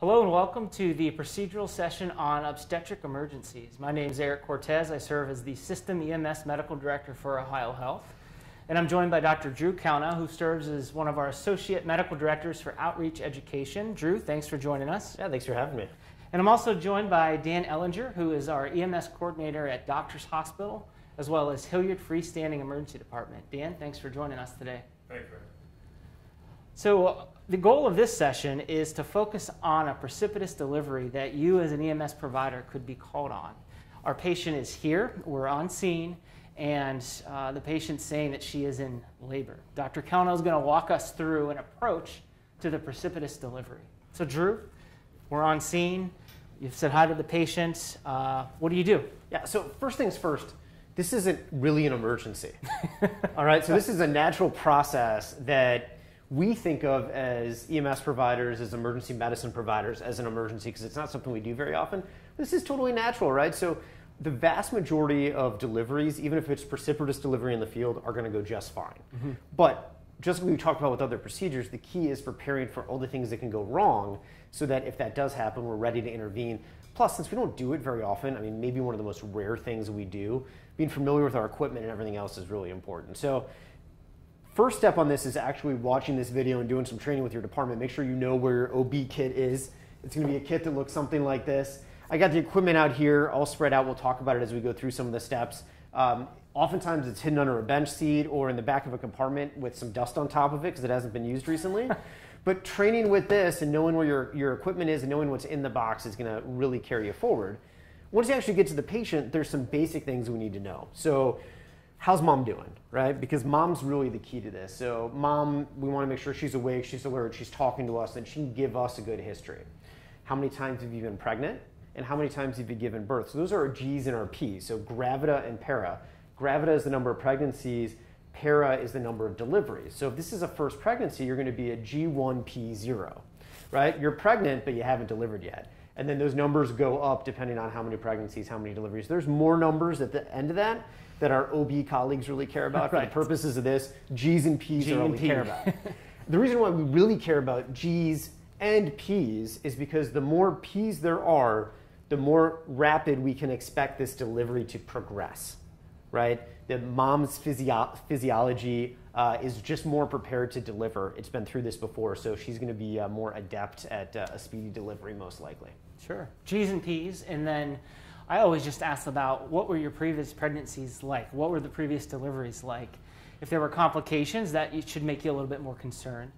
Hello and welcome to the procedural session on obstetric emergencies. My name is Eric Cortez. I serve as the System EMS Medical Director for OhioHealth. And I'm joined by Dr. Drew Kalnow, who serves as one of our Associate Medical Directors for Outreach Education. Drew, thanks for joining us. Yeah, thanks for having me. And I'm also joined by Dan Ellinger, who is our EMS Coordinator at Doctors Hospital, as well as Hilliard Freestanding Emergency Department. Dan, thanks for joining us today. Thank you. So, the goal of this session is to focus on a precipitous delivery that you as an EMS provider could be called on. Our patient is here, we're on scene, and uh, the patient's saying that she is in labor. Dr. Kalnow is going to walk us through an approach to the precipitous delivery. So, Drew, we're on scene. You've said hi to the patient. Uh, what do you do? Yeah, so first things first, this isn't really an emergency. All right, so this is a natural process that we think of as EMS providers, as emergency medicine providers, as an emergency because it's not something we do very often. This is totally natural, right? So the vast majority of deliveries, even if it's precipitous delivery in the field, are going to go just fine. Mm-hmm. But just like we talked about with other procedures, the key is preparing for all the things that can go wrong so that if that does happen, we're ready to intervene. Plus, since we don't do it very often, I mean, maybe one of the most rare things we do, being familiar with our equipment and everything else is really important. So First step on this is actually watching this video and doing some training with your department. Make sure you know where your OB kit is. It's gonna be a kit that looks something like this. I got the equipment out here, all spread out. We'll talk about it as we go through some of the steps. Um, oftentimes it's hidden under a bench seat or in the back of a compartment with some dust on top of it because it hasn't been used recently. but training with this and knowing where your, your equipment is and knowing what's in the box is gonna really carry you forward. Once you actually get to the patient, there's some basic things we need to know. So how's mom doing, right? Because mom's really the key to this. So, mom, we want to make sure she's awake, she's alert, she's talking to us, and she can give us a good history. How many times have you been pregnant? And how many times have you given birth? So, those are our G's and our P's. So, gravida and para. Gravida is the number of pregnancies, para is the number of deliveries. So, if this is a first pregnancy, you're going to be at G1P0, right? You're pregnant, but you haven't delivered yet. And then those numbers go up depending on how many pregnancies, how many deliveries. There's more numbers at the end of that that our OB colleagues really care about. right. For the purposes of this, G's and P's G are all we care about. the reason why we really care about G's and P's is because the more P's there are, the more rapid we can expect this delivery to progress, right? The mom's physio- physiology uh, is just more prepared to deliver. It's been through this before, so she's going to be uh, more adept at uh, a speedy delivery, most likely. Sure. G's and P's, and then I always just ask about what were your previous pregnancies like? What were the previous deliveries like? If there were complications, that should make you a little bit more concerned.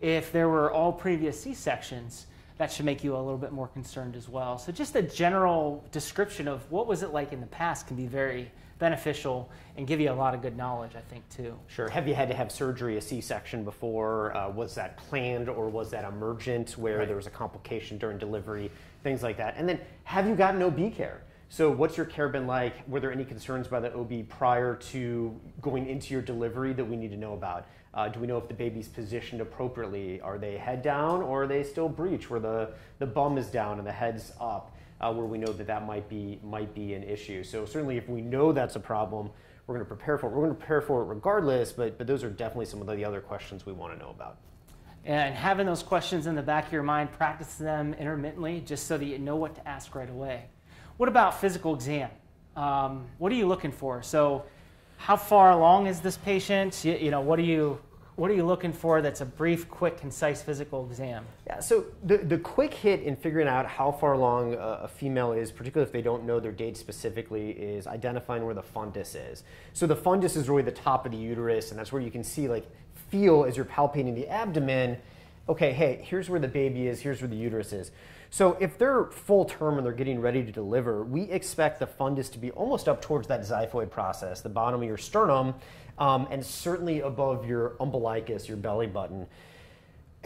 If there were all previous C sections, that should make you a little bit more concerned as well. So, just a general description of what was it like in the past can be very beneficial and give you a lot of good knowledge, I think, too. Sure. Have you had to have surgery, a C section before? Uh, was that planned or was that emergent where right. there was a complication during delivery? Things like that. And then, have you gotten OB care? So, what's your care been like? Were there any concerns by the OB prior to going into your delivery that we need to know about? Uh, do we know if the baby's positioned appropriately? Are they head down or are they still breech where the, the bum is down and the head's up, uh, where we know that that might be, might be an issue? So, certainly, if we know that's a problem, we're going to prepare for it. We're going to prepare for it regardless, but, but those are definitely some of the other questions we want to know about. And having those questions in the back of your mind, practice them intermittently just so that you know what to ask right away. What about physical exam? Um, what are you looking for? So, how far along is this patient? You, you, know, what are you what are you looking for? That's a brief, quick, concise physical exam. Yeah. So the the quick hit in figuring out how far along a, a female is, particularly if they don't know their date specifically, is identifying where the fundus is. So the fundus is really the top of the uterus, and that's where you can see like feel as you're palpating the abdomen. Okay, hey, here's where the baby is. Here's where the uterus is. So if they're full term and they're getting ready to deliver, we expect the fundus to be almost up towards that xiphoid process, the bottom of your sternum, um, and certainly above your umbilicus, your belly button.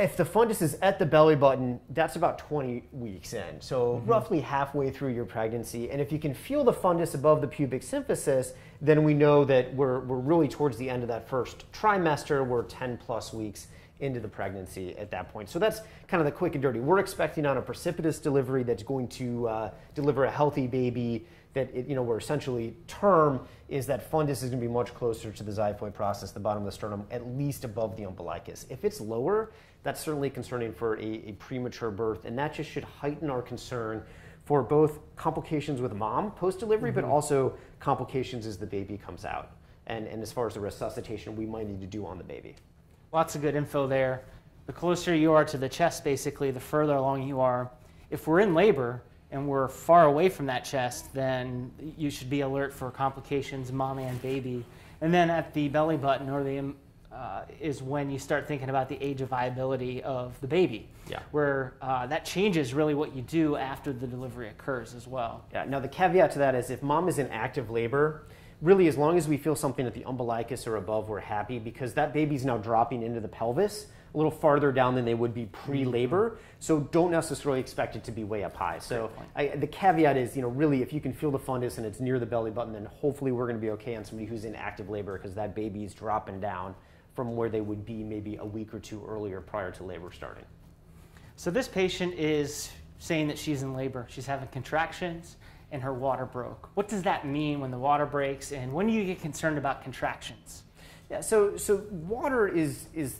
If the fundus is at the belly button, that's about 20 weeks in. So mm-hmm. roughly halfway through your pregnancy. And if you can feel the fundus above the pubic symphysis, then we know that we're, we're really towards the end of that first trimester. We're 10 plus weeks into the pregnancy at that point. So that's kind of the quick and dirty. We're expecting on a precipitous delivery that's going to uh, deliver a healthy baby that it, you know we're essentially term is that fundus is going to be much closer to the xiphoid process, the bottom of the sternum, at least above the umbilicus. If it's lower, that's certainly concerning for a, a premature birth, and that just should heighten our concern for both complications with mom post delivery, mm-hmm. but also complications as the baby comes out. And, and as far as the resuscitation we might need to do on the baby. Lots of good info there. The closer you are to the chest, basically, the further along you are. If we're in labor, and we're far away from that chest, then you should be alert for complications, mom and baby. And then at the belly button or the uh, is when you start thinking about the age of viability of the baby. Yeah. Where uh, that changes really what you do after the delivery occurs as well. Yeah. Now the caveat to that is if mom is in active labor, really as long as we feel something at the umbilicus or above, we're happy because that baby's now dropping into the pelvis a little farther down than they would be pre-labor. So don't necessarily expect it to be way up high. So I, the caveat is, you know, really if you can feel the fundus and it's near the belly button, then hopefully we're going to be okay on somebody who's in active labor because that baby is dropping down from where they would be maybe a week or two earlier prior to labor starting. So this patient is saying that she's in labor. She's having contractions and her water broke. What does that mean when the water breaks and when do you get concerned about contractions? Yeah, so so water is is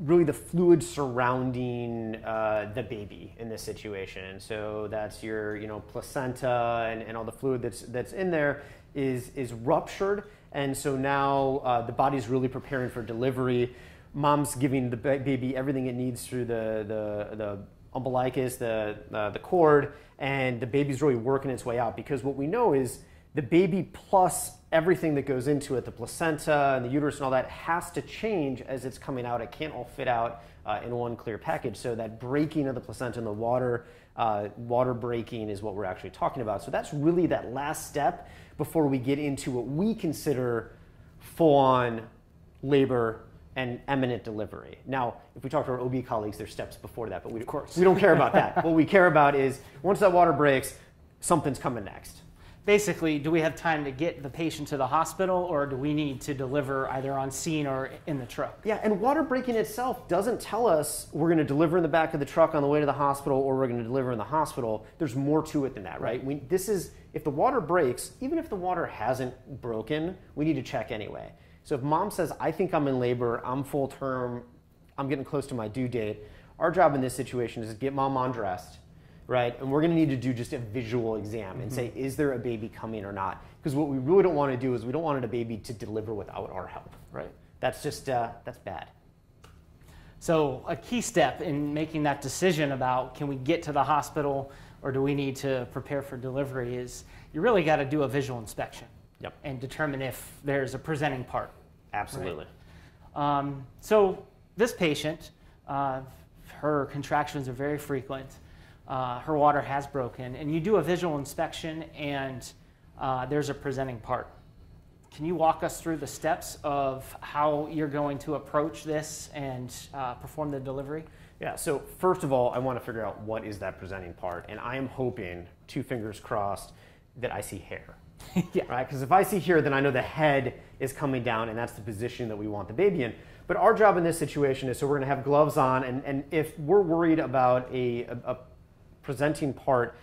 really the fluid surrounding uh, the baby in this situation. So that's your you know placenta and, and all the fluid that's that's in there is is ruptured, and so now uh, the body's really preparing for delivery. Mom's giving the baby everything it needs through the the, the umbilicus, the uh, the cord, and the baby's really working its way out because what we know is the baby plus everything that goes into it, the placenta and the uterus and all that, has to change as it's coming out. It can't all fit out uh, in one clear package. So that breaking of the placenta and the water, uh, water breaking is what we're actually talking about. So that's really that last step before we get into what we consider full-on labor and eminent delivery. Now, if we talk to our OB colleagues, there's steps before that, but we, of course. we don't care about that. what we care about is once that water breaks, something's coming next basically, do we have time to get the patient to the hospital or do we need to deliver either on scene or in the truck? Yeah, and water breaking itself doesn't tell us we're going to deliver in the back of the truck on the way to the hospital or we're going to deliver in the hospital. There's more to it than that, right? We, this is, if the water breaks, even if the water hasn't broken, we need to check anyway. So if mom says, I think I'm in labor, I'm full term, I'm getting close to my due date, our job in this situation is to get mom undressed right? And we're going to need to do just a visual exam and mm-hmm. say, is there a baby coming or not? Because what we really don't want to do is we don't want a baby to deliver without our help, right? That's just uh, that's bad. So a key step in making that decision about can we get to the hospital or do we need to prepare for delivery is you really got to do a visual inspection yep. and determine if there's a presenting part. Absolutely. Right? Um, so this patient, uh, her contractions are very frequent uh, her water has broken, and you do a visual inspection, and uh, there's a presenting part. Can you walk us through the steps of how you're going to approach this and uh, perform the delivery? Yeah, so first of all, I want to figure out what is that presenting part, and I am hoping, two fingers crossed, that I see hair. yeah. Right? Because if I see here, then I know the head is coming down, and that's the position that we want the baby in. But our job in this situation is so we're going to have gloves on, and, and if we're worried about a, a, a presenting part,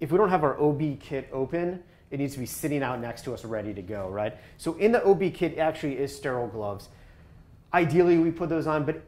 if we don't have our OB kit open, it needs to be sitting out next to us ready to go, right? So in the OB kit actually is sterile gloves. Ideally, we put those on, but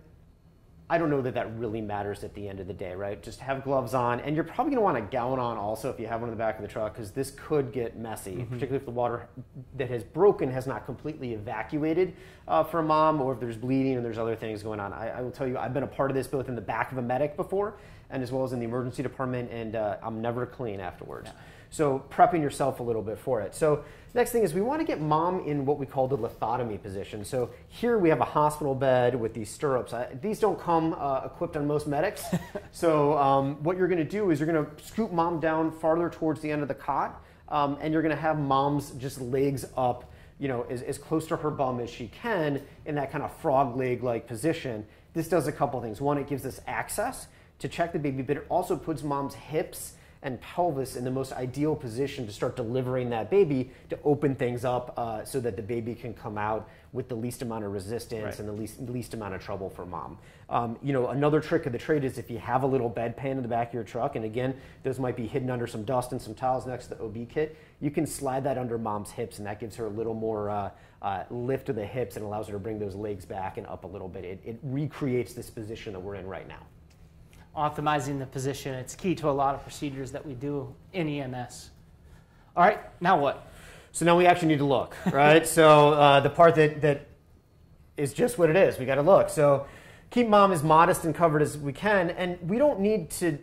I don't know that that really matters at the end of the day, right? Just have gloves on, and you're probably going to want a gown on also if you have one in the back of the truck, because this could get messy, mm-hmm. particularly if the water that has broken has not completely evacuated uh, for a mom, or if there's bleeding and there's other things going on. I, I, will tell you, I've been a part of this both in the back of a medic before, and as well as in the emergency department, and uh, I'm never clean afterwards. Yeah. So prepping yourself a little bit for it. So next thing is we want to get mom in what we call the lithotomy position. So here we have a hospital bed with these stirrups. I, these don't come uh, equipped on most medics. so um, what you're going to do is you're going to scoop mom down farther towards the end of the cot, um, and you're going to have mom's just legs up, you know, as, as close to her bum as she can in that kind of frog leg like position. This does a couple things. One, it gives us access to check the baby, but it also puts mom's hips and pelvis in the most ideal position to start delivering that baby to open things up uh, so that the baby can come out with the least amount of resistance Right. and the least, least amount of trouble for mom. Um, you know, another trick of the trade is if you have a little bedpan in the back of your truck, and again, those might be hidden under some dust and some towels next to the OB kit, you can slide that under mom's hips, and that gives her a little more uh, uh, lift of the hips and allows her to bring those legs back and up a little bit. It, it recreates this position that we're in right now. Optimizing the position, it's key to a lot of procedures that we do in EMS. All right, now what? So now we actually need to look, right? so uh, the part that, that is just what it is, we got to look. So keep mom as modest and covered as we can, and we don't need to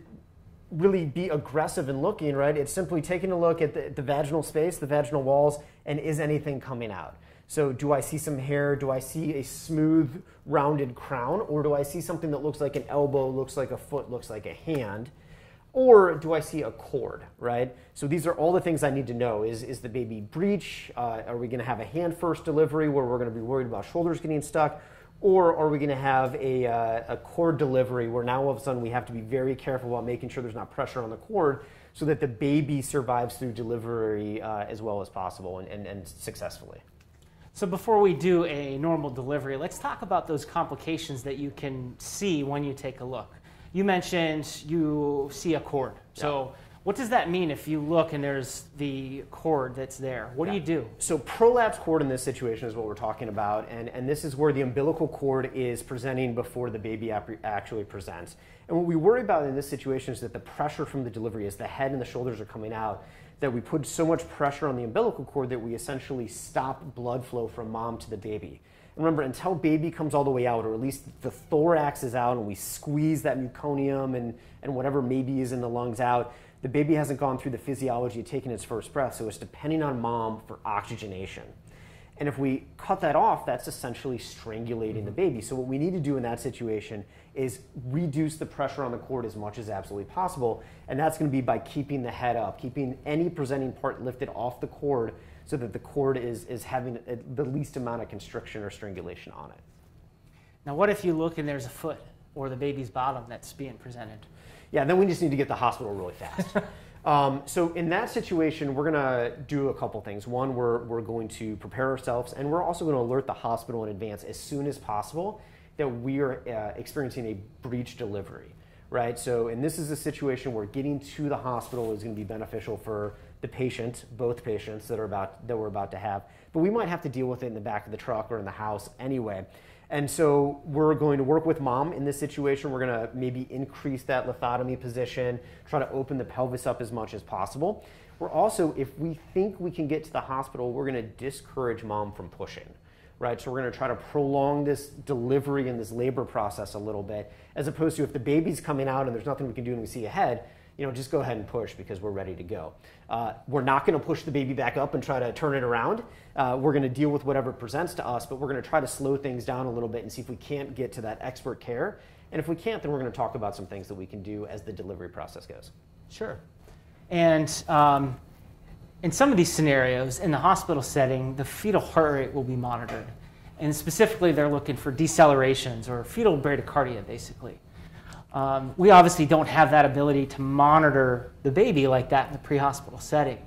really be aggressive in looking, right? It's simply taking a look at the, the vaginal space, the vaginal walls, and is anything coming out? So do I see some hair? Do I see a smooth, rounded crown? Or do I see something that looks like an elbow, looks like a foot, looks like a hand? Or do I see a cord, right? So these are all the things I need to know. Is, is the baby breech? Uh, are we going to have a hand first delivery where we're going to be worried about shoulders getting stuck? Or are we going to have a, uh, a cord delivery where now all of a sudden we have to be very careful about making sure there's not pressure on the cord so that the baby survives through delivery uh, as well as possible and, and, and successfully? So before we do a normal delivery, let's talk about those complications that you can see when you take a look. You mentioned you see a cord. So what does that mean if you look and there's the cord that's there? What do you do? So prolapse cord in this situation is what we're talking about, and, and this is where the umbilical cord is presenting before the baby actually presents. And what we worry about in this situation is that the pressure from the delivery, as the head and the shoulders are coming out, that we put so much pressure on the umbilical cord that we essentially stop blood flow from mom to the baby. And remember, until baby comes all the way out, or at least the thorax is out, and we squeeze that meconium and, and whatever maybe is in the lungs out, the baby hasn't gone through the physiology of taking its first breath, so it's depending on mom for oxygenation. And if we cut that off, that's essentially strangulating the baby. So, what we need to do in that situation is reduce the pressure on the cord as much as absolutely possible. And that's going to be by keeping the head up, keeping any presenting part lifted off the cord so that the cord is, is having uh, the least amount of constriction or strangulation on it. Now, what if you look and there's a foot or the baby's bottom that's being presented? Yeah, then we just need to get to the hospital really fast. um, so in that situation, we're gonna do a couple things. One, we're, we're going to prepare ourselves, and we're also gonna alert the hospital in advance as soon as possible that we are uh, experiencing a breech delivery, right? So, and this is a situation where getting to the hospital is gonna be beneficial for the patient, both patients that are about that we're about to have. But we might have to deal with it in the back of the truck or in the house anyway. And so we're going to work with mom in this situation. We're going to maybe increase that lithotomy position, try to open the pelvis up as much as possible. We're also, if we think we can get to the hospital, we're going to discourage mom from pushing, right? So we're going to try to prolong this delivery and this labor process a little bit, as opposed to if the baby's coming out and there's nothing we can do and we see ahead, you know, just go ahead and push because we're ready to go. Uh, we're not going to push the baby back up and try to turn it around. Uh, we're going to deal with whatever presents to us, but we're going to try to slow things down a little bit and see if we can't get to that expert care. And if we can't, then we're going to talk about some things that we can do as the delivery process goes. Sure. And um, in some of these scenarios, in the hospital setting, the fetal heart rate will be monitored. And specifically, they're looking for decelerations or fetal bradycardia, basically. Um, we obviously don't have that ability to monitor the baby like that in the pre hospital setting.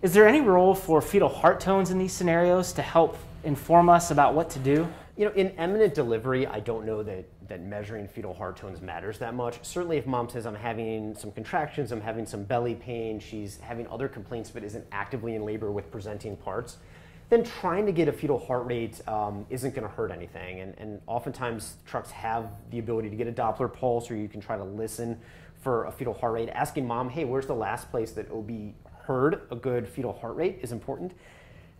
Is there any role for fetal heart tones in these scenarios to help inform us about what to do? You know, in imminent delivery, I don't know that, that measuring fetal heart tones matters that much. Certainly, if mom says, I'm having some contractions, I'm having some belly pain, she's having other complaints but isn't actively in labor with presenting parts, then trying to get a fetal heart rate um, isn't going to hurt anything. And, and oftentimes, trucks have the ability to get a Doppler pulse, or you can try to listen for a fetal heart rate. Asking mom, hey, where's the last place that OB heard a good fetal heart rate is important.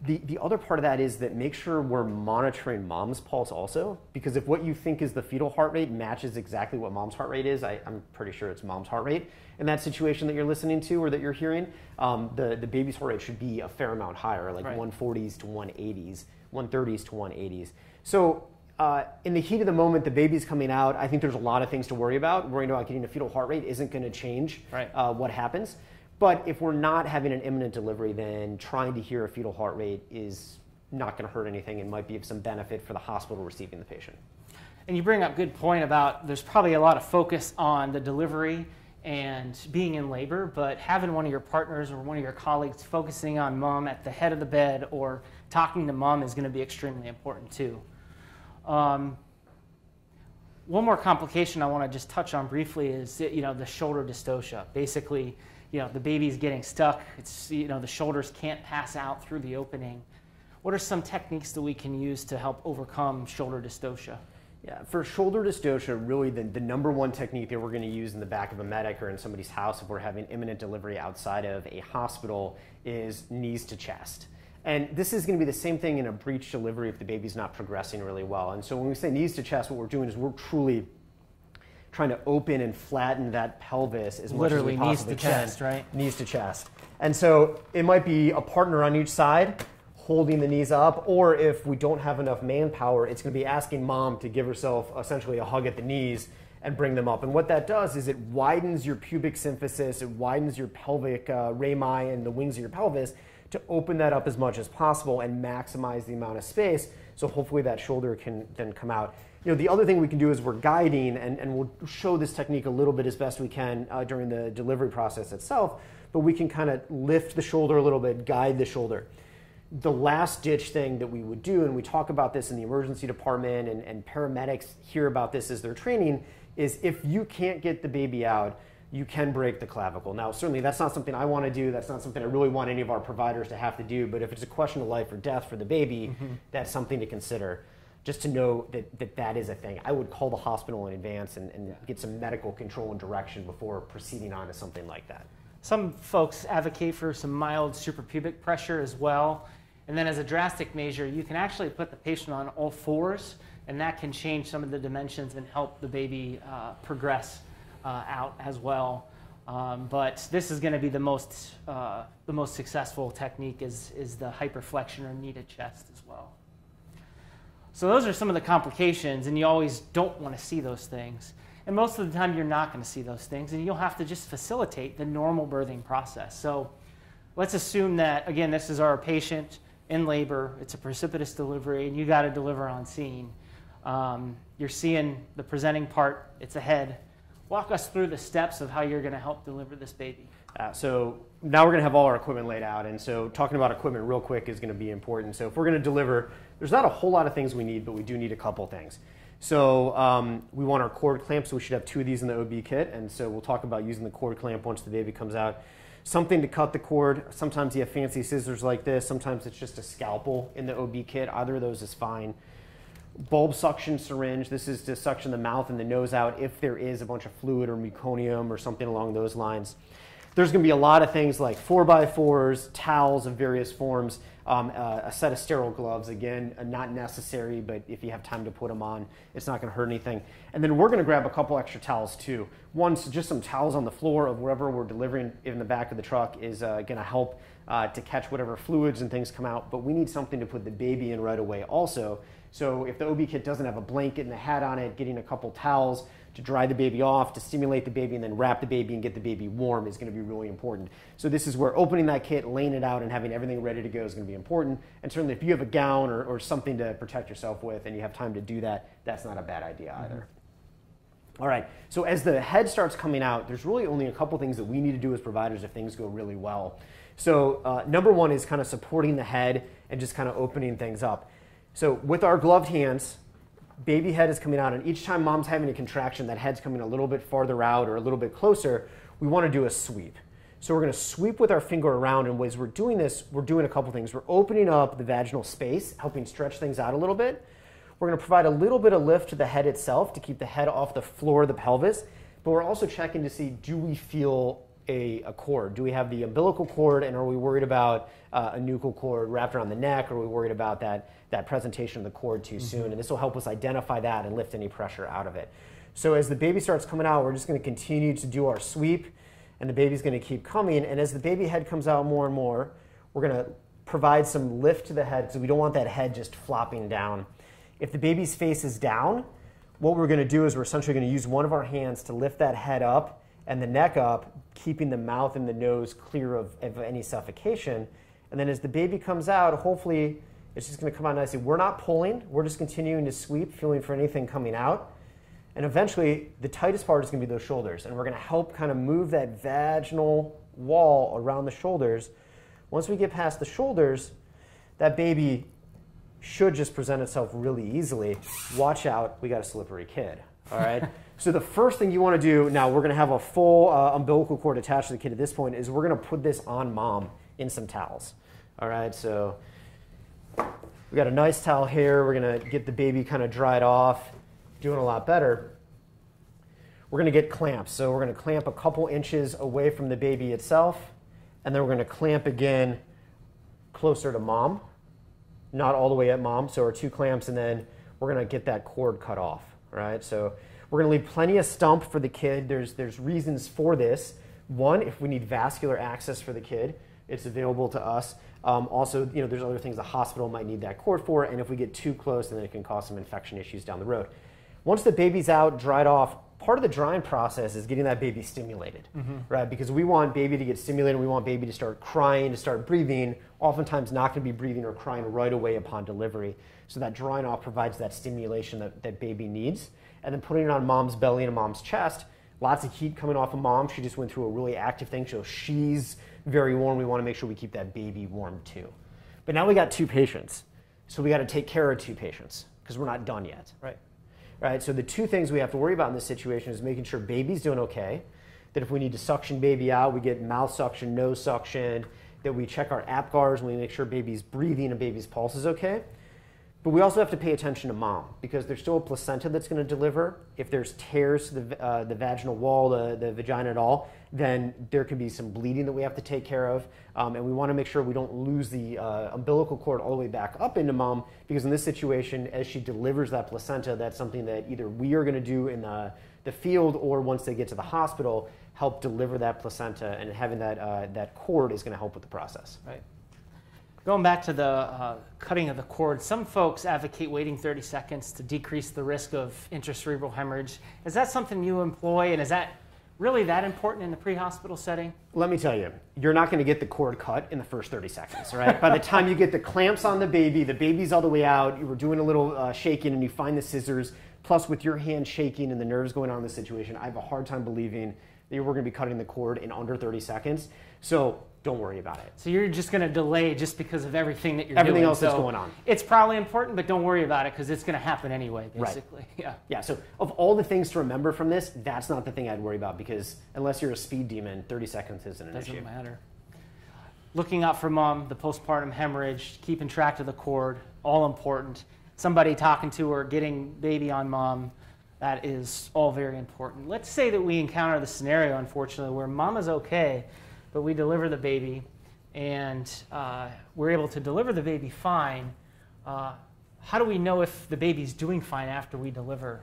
The, the other part of that is that make sure we're monitoring mom's pulse also, because if what you think is the fetal heart rate matches exactly what mom's heart rate is, I, I'm pretty sure it's mom's heart rate. In that situation that you're listening to or that you're hearing, um, the, the baby's heart rate should be a fair amount higher, like Right. 140s to 180s, 130s to 180s. So uh, in the heat of the moment, the baby's coming out. I think there's a lot of things to worry about. Worrying about getting a fetal heart rate isn't going to change Right. uh, what happens. But if we're not having an imminent delivery, then trying to hear a fetal heart rate is not going to hurt anything and might be of some benefit for the hospital receiving the patient. And you bring up a good point about there's probably a lot of focus on the delivery and being in labor, but having one of your partners or one of your colleagues focusing on mom at the head of the bed or talking to mom is going to be extremely important too. Um, one more complication I want to just touch on briefly is you know the shoulder dystocia. Basically, you know the baby's getting stuck. It's you know the shoulders can't pass out through the opening. What are some techniques that we can use to help overcome shoulder dystocia? Yeah, for shoulder dystocia, really the, the number one technique that we're going to use in the back of a medic or in somebody's house if we're having imminent delivery outside of a hospital is knees to chest. And this is going to be the same thing in a breech delivery if the baby's not progressing really well. And so when we say knees to chest, what we're doing is we're truly trying to open and flatten that pelvis as Literally much as we knees to can. chest, right? Knees to chest. And so it might be a partner on each side holding the knees up, or if we don't have enough manpower, it's going to be asking mom to give herself essentially a hug at the knees and bring them up. And what that does is it widens your pubic symphysis, it widens your pelvic uh, rami and the wings of your pelvis to open that up as much as possible and maximize the amount of space. So hopefully that shoulder can then come out. You know, the other thing we can do is we're guiding, and, and we'll show this technique a little bit as best we can uh, during the delivery process itself, but we can kind of lift the shoulder a little bit, guide the shoulder the last ditch thing that we would do, and we talk about this in the emergency department, and, and paramedics hear about this as they're training, is if you can't get the baby out, you can break the clavicle. Now, certainly that's not something I want to do. That's not something I really want any of our providers to have to do. But if it's a question of life or death for the baby, mm-hmm. that's something to consider. Just to know that, that that is a thing. I would call the hospital in advance and, and get some medical control and direction before proceeding on to something like that. Some folks advocate for some mild suprapubic pressure as well. And then as a drastic measure, you can actually put the patient on all fours, and that can change some of the dimensions and help the baby uh, progress uh, out as well. Um, but this is going to be the most, uh, the most successful technique is, is the hyperflexion or knee to chest as well. So those are some of the complications, and you always don't want to see those things. And most of the time, you're not going to see those things, and you'll have to just facilitate the normal birthing process. So let's assume that, again, this is our patient in labor, it's a precipitous delivery, and you got to deliver on scene. Um, you're seeing the presenting part, it's a head. Walk us through the steps of how you're going to help deliver this baby. Uh, so now we're going to have all our equipment laid out, and so talking about equipment real quick is going to be important. So if we're going to deliver, there's not a whole lot of things we need, but we do need a couple things. So um, we want our cord clamp, so we should have two of these in the OB kit, and so we'll talk about using the cord clamp once the baby comes out something to cut the cord. Sometimes you have fancy scissors like this. Sometimes it's just a scalpel in the OB kit. Either of those is fine. Bulb suction syringe. This is to suction the mouth and the nose out if there is a bunch of fluid or meconium or something along those lines. There's going to be a lot of things like 4x4s, towels of various forms, um, uh, a set of sterile gloves, again, uh, not necessary, but if you have time to put them on, it's not going to hurt anything. And then we're going to grab a couple extra towels too. One, so just some towels on the floor of wherever we're delivering in the back of the truck is uh, going to help uh, to catch whatever fluids and things come out. But we need something to put the baby in right away also. So if the OB kit doesn't have a blanket and a hat on it, getting a couple towels to dry the baby off, to stimulate the baby, and then wrap the baby and get the baby warm is going to be really important. So this is where opening that kit, laying it out, and having everything ready to go is going to be important. And certainly if you have a gown or, or something to protect yourself with and you have time to do that, that's not a bad idea either. Mm-hmm. All right, so as the head starts coming out, there's really only a couple things that we need to do as providers if things go really well. So uh, number one is kind of supporting the head and just kind of opening things up. So with our gloved hands, baby head is coming out, and each time mom's having a contraction, that head's coming a little bit farther out or a little bit closer, we want to do a sweep. So we're going to sweep with our finger around, and as we're doing this, we're doing a couple things. We're opening up the vaginal space, helping stretch things out a little bit. We're going to provide a little bit of lift to the head itself to keep the head off the floor of the pelvis, but we're also checking to see do we feel a, a cord? Do we have the umbilical cord, and are we worried about uh, a nuchal cord wrapped around the neck, or are we worried about that, that presentation of the cord too mm-hmm. soon? And this will help us identify that and lift any pressure out of it. So as the baby starts coming out, we're just going to continue to do our sweep, and the baby's going to keep coming. And as the baby head comes out more and more, we're going to provide some lift to the head because we don't want that head just flopping down. If the baby's face is down, what we're going to do is we're essentially going to use one of our hands to lift that head up and the neck up, keeping the mouth and the nose clear of, of any suffocation. And then as the baby comes out, hopefully it's just going to come out nicely. We're not pulling, we're just continuing to sweep, feeling for anything coming out. And eventually, the tightest part is going to be those shoulders. And we're going to help kind of move that vaginal wall around the shoulders. Once we get past the shoulders, that baby should just present itself really easily. Watch out, we got a slippery kid. All right. so the first thing you want to do now, we're going to have a full uh, umbilical cord attached to the kid at this point. Is we're going to put this on mom in some towels. All right. So we got a nice towel here. We're going to get the baby kind of dried off, doing a lot better. We're going to get clamps. So we're going to clamp a couple inches away from the baby itself, and then we're going to clamp again closer to mom, not all the way at mom. So our two clamps, and then we're going to get that cord cut off. All right, So we're going to leave plenty of stump for the kid. There's there's reasons for this. One, if we need vascular access for the kid, it's available to us. Um, also, you know, there's other things the hospital might need that cord for, and if we get too close, then it can cause some infection issues down the road. Once the baby's out, dried off, part of the drying process is getting that baby stimulated, mm-hmm. right? Because we want baby to get stimulated, we want baby to start crying, to start breathing, oftentimes not going to be breathing or crying right away upon delivery. So that drying off provides that stimulation that, that baby needs. And then putting it on mom's belly and mom's chest, lots of heat coming off of mom. She just went through a really active thing, so she's very warm. We want to make sure we keep that baby warm too. But now we got two patients. So we got to take care of two patients because we're not done yet. Right. Right. So the two things we have to worry about in this situation is making sure baby's doing okay. That if we need to suction baby out, we get mouth suction, nose suction. That we check our APGARs and we make sure baby's breathing and baby's pulse is okay. But we also have to pay attention to mom because there's still a placenta that's going to deliver. If there's tears to the, uh, the vaginal wall, the, the vagina at all, then there could be some bleeding that we have to take care of. Um, and we want to make sure we don't lose the uh, umbilical cord all the way back up into mom because in this situation, as she delivers that placenta, that's something that either we are going to do in the, the field or once they get to the hospital, help deliver that placenta. And having that, uh, that cord is going to help with the process. Right. Going back to the uh, cutting of the cord, some folks advocate waiting 30 seconds to decrease the risk of intracerebral hemorrhage. Is that something you employ, and is that really that important in the pre-hospital setting? Let me tell you, you're not going to get the cord cut in the first 30 seconds, right? By the time you get the clamps on the baby, the baby's all the way out, you were doing a little uh, shaking, and you find the scissors, plus with your hand shaking and the nerves going on in the situation, I have a hard time believing that we're going to be cutting the cord in under 30 seconds. So don't worry about it. So you're just going to delay just because of everything that you're doing everything doing. else so that's going on. It's probably important, but don't worry about it because it's going to happen anyway. Basically, right. yeah. Yeah. So of all the things to remember from this, that's not the thing I'd worry about because unless you're a speed demon, 30 seconds isn't an Doesn't issue. Doesn't matter. Looking out for mom, the postpartum hemorrhage, keeping track of the cord, all important. Somebody talking to her, getting baby on mom, that is all very important. Let's say that we encounter the scenario, unfortunately, where mom is okay but we deliver the baby and uh, we're able to deliver the baby fine. Uh, how do we know if the baby's doing fine after we deliver?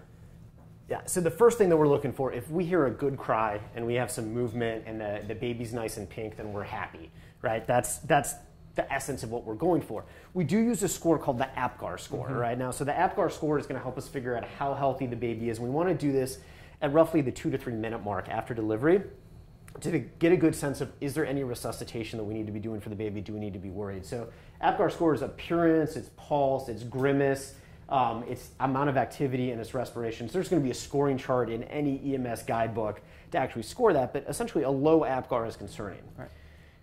Yeah, so the first thing that we're looking for, if we hear a good cry and we have some movement and the, the baby's nice and pink, then we're happy, right? That's, that's the essence of what we're going for. We do use a score called the APGAR score, mm-hmm. right? Now, so the APGAR score is going to help us figure out how healthy the baby is. We want to do this at roughly the two to three minute mark after delivery to get a good sense of is there any resuscitation that we need to be doing for the baby? Do we need to be worried? So APGAR score is appearance, its pulse, its grimace, um, its amount of activity, and its respiration. So there's going to be a scoring chart in any EMS guidebook to actually score that, but essentially a low APGAR is concerning. Right.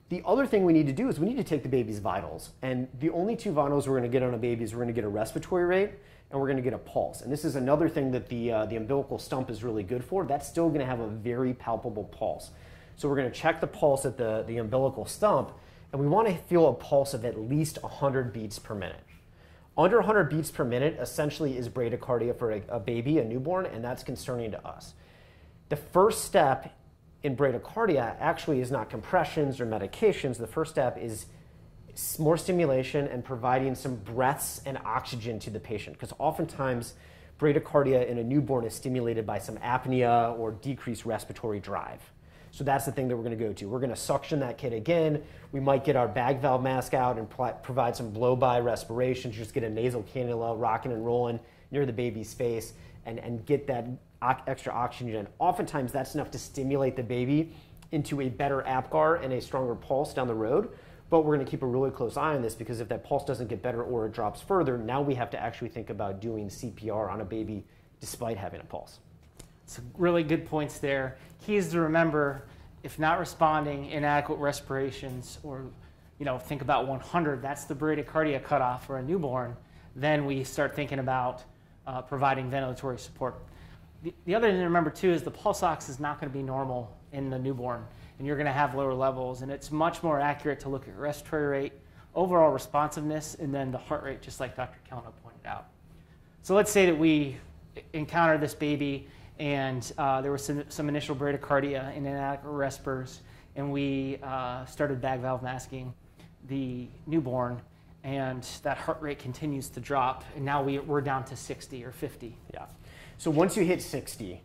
The other thing we need to do is we need to take the baby's vitals. And the only two vitals we're going to get on a baby is we're going to get a respiratory rate and we're going to get a pulse. And this is another thing that the, uh, the umbilical stump is really good for. That's still going to have a very palpable pulse. So we're going to check the pulse at the, the umbilical stump, and we want to feel a pulse of at least 100 beats per minute. Under 100 beats per minute essentially is bradycardia for a, a baby, a newborn, and that's concerning to us. The first step in bradycardia actually is not compressions or medications. The first step is more stimulation and providing some breaths and oxygen to the patient because oftentimes bradycardia in a newborn is stimulated by some apnea or decreased respiratory drive. So that's the thing that we're going to go to. We're going to suction that kit again. We might get our bag valve mask out and provide some blow-by respiration. Just get a nasal cannula rocking and rolling near the baby's face and, and get that extra oxygen. Oftentimes that's enough to stimulate the baby into a better APGAR and a stronger pulse down the road. But we're going to keep a really close eye on this because if that pulse doesn't get better or it drops further, now we have to actually think about doing CPR on a baby despite having a pulse. Some really good points there. Keys to remember, if not responding, inadequate respirations, or you know, think about 100, that's the bradycardia cutoff for a newborn, then we start thinking about uh, providing ventilatory support. The, the other thing to remember too is the pulse ox is not going to be normal in the newborn, and you're going to have lower levels, and it's much more accurate to look at respiratory rate, overall responsiveness, and then the heart rate, just like Dr. Kalnow pointed out. So let's say that we encounter this baby and uh, there was some, some, initial bradycardia and inadequate respirs, and we uh, started bag valve masking the newborn, and that heart rate continues to drop, and now we, we're down to 60 or 50. Yeah. So once you hit 60,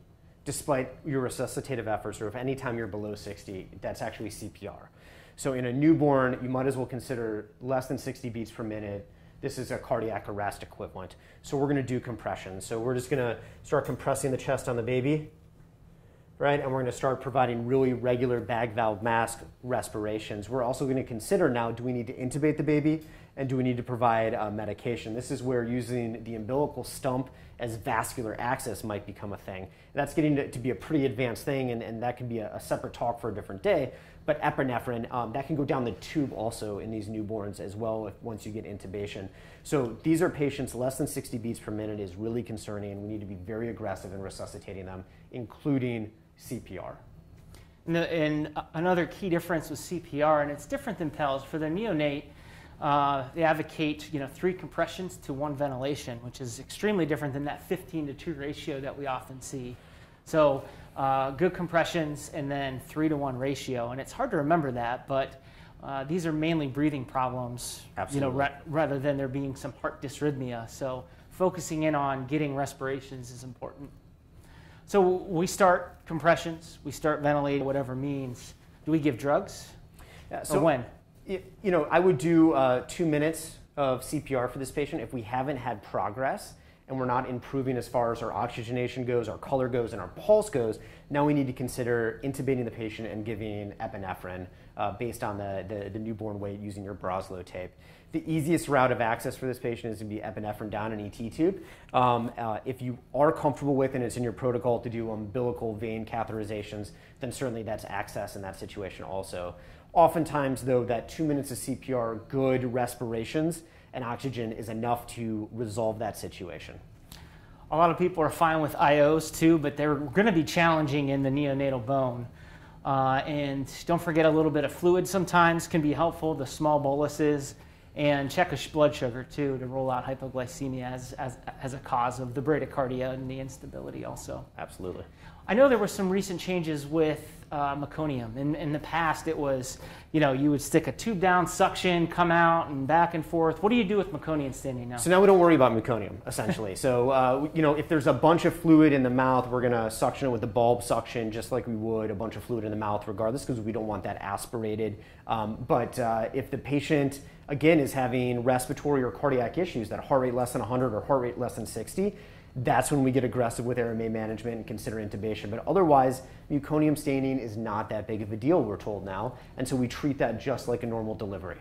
despite your resuscitative efforts, or if any time you're below 60, that's actually CPR. So in a newborn, you might as well consider less than 60 beats per minute this is a cardiac arrest equivalent. So we're gonna do compression. So we're just gonna start compressing the chest on the baby, right? And we're gonna start providing really regular bag valve mask respirations. We're also gonna consider now, do we need to intubate the baby? And do we need to provide uh, medication? This is where using the umbilical stump as vascular access might become a thing. That's getting to, to be a pretty advanced thing, and, and that can be a, a separate talk for a different day. But epinephrine, um, that can go down the tube also in these newborns as well if, once you get intubation. So these are patients less than 60 beats per minute is really concerning. And we need to be very aggressive in resuscitating them, including CPR. And, the, and another key difference with CPR, and it's different than PALS, for the neonate, uh, they advocate you know, three compressions to one ventilation, which is extremely different than that 15 to 2 ratio that we often see. So uh, good compressions, and then three to one ratio. And it's hard to remember that, but uh, these are mainly breathing problems, Absolutely. you know, ra- rather than there being some heart dysrhythmia. So focusing in on getting respirations is important. So we start compressions, we start ventilating, whatever means. Do we give drugs? Yeah, so or when? You know, I would do uh, two minutes of CPR for this patient if we haven't had progress and we're not improving as far as our oxygenation goes, our color goes, and our pulse goes, now we need to consider intubating the patient and giving epinephrine uh, based on the, the, the, newborn weight using your Broselow tape. The easiest route of access for this patient is to be epinephrine down an ET tube. Um, uh, if you are comfortable with and it's in your protocol to do umbilical vein catheterizations, then certainly that's access in that situation also. Oftentimes, though, that two minutes of CPR, good respirations, and oxygen is enough to resolve that situation. A lot of people are fine with IOs too, but they're going to be challenging in the neonatal bone. Uh, and don't forget a little bit of fluid sometimes can be helpful, the small boluses, and check a blood sugar too to rule out hypoglycemia as, as, as a cause of the bradycardia and the instability also. Absolutely. I know there were some recent changes with uh, meconium. In, in the past, it was, you know, you would stick a tube down, suction, come out, and back and forth. What do you do with meconium standing now? So now we don't worry about meconium, essentially. so, uh, you know, if there's a bunch of fluid in the mouth, we're going to suction it with the bulb suction, just like we would a bunch of fluid in the mouth, regardless, because we don't want that aspirated. Um, but uh, if the patient, again, is having respiratory or cardiac issues, that heart rate less than 100 or heart rate less than 60, that's when we get aggressive with airway management and consider intubation. But otherwise, meconium staining is not that big of a deal, we're told now. And so we treat that just like a normal delivery.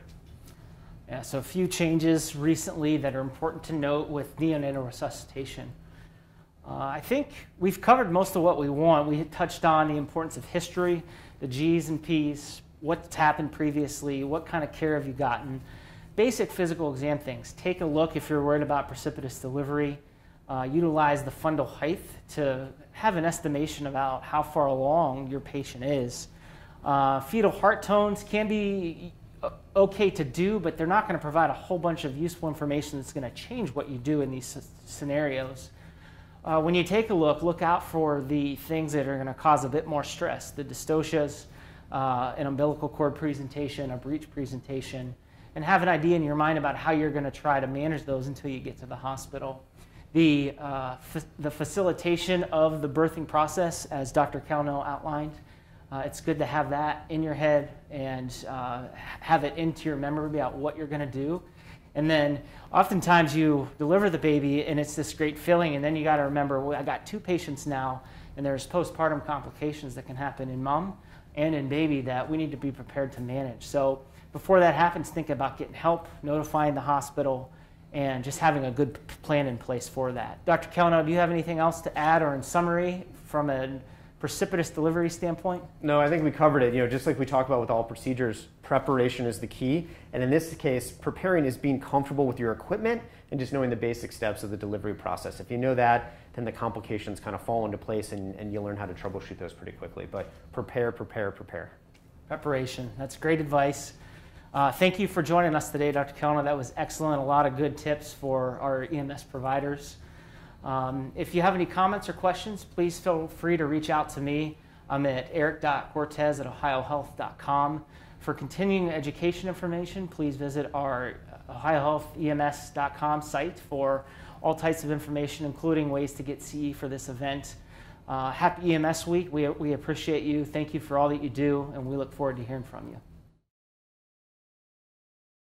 Yeah, so a few changes recently that are important to note with neonatal resuscitation. Uh, I think we've covered most of what we want. We touched on the importance of history, the G's and P's, what's happened previously, what kind of care have you gotten. Basic physical exam things. Take a look if you're worried about precipitous delivery uh, utilize the fundal height to have an estimation about how far along your patient is. Uh, fetal heart tones can be uh, okay to do, but they're not going to provide a whole bunch of useful information that's going to change what you do in these scenarios. Uh, when you take a look, look out for the things that are going to cause a bit more stress the dystocias, uh, an umbilical cord presentation, a breech presentation, and have an idea in your mind about how you're going to try to manage those until you get to the hospital the, uh, the facilitation of the birthing process, as Dr. Kalnow outlined. Uh, it's good to have that in your head and uh, have it into your memory about what you're going to do. And then oftentimes you deliver the baby and it's this great feeling, and then you got to remember, well, I got two patients now, and there's postpartum complications that can happen in mom and in baby that we need to be prepared to manage. So before that happens, think about getting help, notifying the hospital, and just having a good plan in place for that. Dr. Kalnow, do you have anything else to add or in summary from a precipitous delivery standpoint? No, I think we covered it. You know, just like we talked about with all procedures, preparation is the key. And in this case, preparing is being comfortable with your equipment and just knowing the basic steps of the delivery process. If you know that, then the complications kind of fall into place and, and you'll learn how to troubleshoot those pretty quickly. But prepare, prepare, prepare. Preparation. That's great advice. Uh, thank you for joining us today, Dr. Kalnow. That was excellent. A lot of good tips for our EMS providers. Um, if you have any comments or questions, please feel free to reach out to me. I'm at eric.cortez at ohiohealth.com. For continuing education information, please visit our ohiohealthems.com site for all types of information, including ways to get CE for this event. Uh, happy EMS week. We, we appreciate you. Thank you for all that you do, and we look forward to hearing from you.